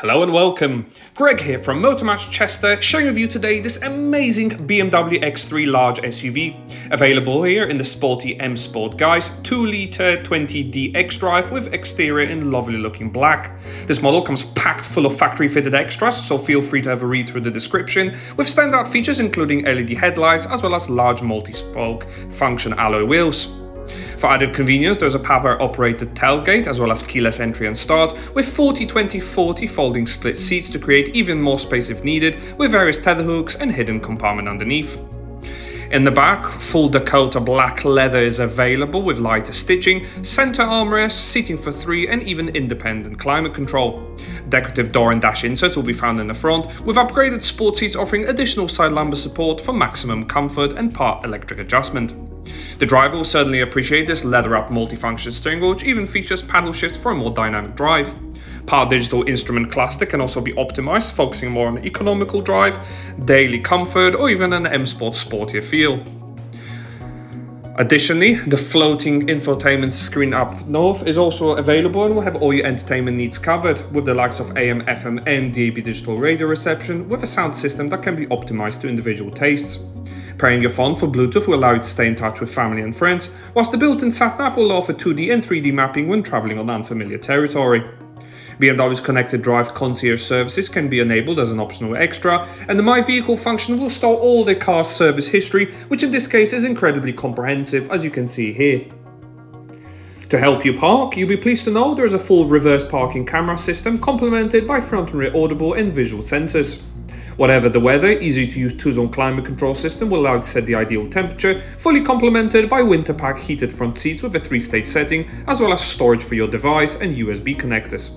Hello and welcome. Greg here from Motormatch Chester, showing with you today this amazing BMW X3 large SUV. Available here in the sporty M Sport Guise 2 litre 20D X drive with exterior in lovely looking black. This model comes packed full of factory fitted extras, so feel free to have a read through the description, with standout features including LED headlights as well as large multi-spoke function alloy wheels. For added convenience, there's a power-operated tailgate as well as keyless entry and start, with 40-20-40 folding split seats to create even more space if needed, with various tether hooks and hidden compartment underneath. In the back, full Dakota black leather is available with lighter stitching, center armrest, seating for three, and even independent climate control. Decorative door and dash inserts will be found in the front, with upgraded sport seats offering additional side lumbar support for maximum comfort and part electric adjustment. The driver will certainly appreciate this leather-up multifunction steering wheel, which even features paddle shifts for a more dynamic drive. Power digital instrument cluster can also be optimized, focusing more on economical drive, daily comfort, or even an M Sport sportier feel. Additionally, the floating infotainment screen up north is also available and will have all your entertainment needs covered with the likes of AM, FM and DAB digital radio reception with a sound system that can be optimized to individual tastes. Pairing your phone for Bluetooth will allow you to stay in touch with family and friends, whilst the built-in sat-nav will offer 2D and 3D mapping when travelling on unfamiliar territory. BMW's connected drive concierge services can be enabled as an optional extra, and the My Vehicle function will store all the car's service history, which in this case is incredibly comprehensive, as you can see here. To help you park, you'll be pleased to know there is a full reverse parking camera system complemented by front and rear audible and visual sensors. Whatever the weather, easy to use two-zone climate control system will allow you to set the ideal temperature, fully complemented by winter pack heated front seats with a three-stage setting, as well as storage for your device and USB connectors.